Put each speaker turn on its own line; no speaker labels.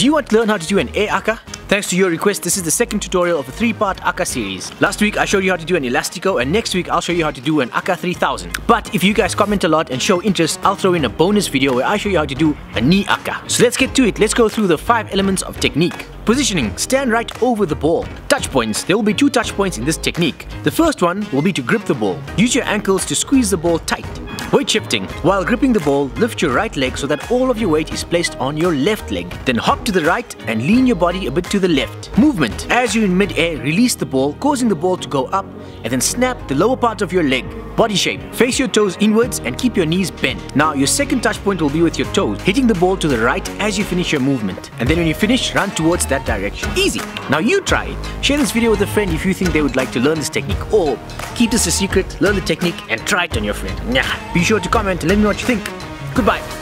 Do you want to learn how to do an air akka? Thanks to your request, this is the second tutorial of a three-part akka series. Last week I showed you how to do an elastico and next week I'll show you how to do an akka 3000. But if you guys comment a lot and show interest, I'll throw in a bonus video where I show you how to do a knee akka. So let's get to it. Let's go through the five elements of technique. Positioning, stand right over the ball. Touch points, there will be two touch points in this technique. The first one will be to grip the ball. Use your ankles to squeeze the ball tight. Weight shifting. While gripping the ball, lift your right leg so that all of your weight is placed on your left leg. Then hop to the right and lean your body a bit to the left. Movement. As you're in mid-air, release the ball, causing the ball to go up and then snap the lower part of your leg. Body shape. Face your toes inwards and keep your knees bent. Now your second touch point will be with your toes, hitting the ball to the right as you finish your movement. And then when you finish, run towards that direction. Easy. Now you try it. Share this video with a friend if you think they would like to learn this technique or keep this a secret, learn the technique and try it on your friend. Be sure to comment let me know what you think. Goodbye.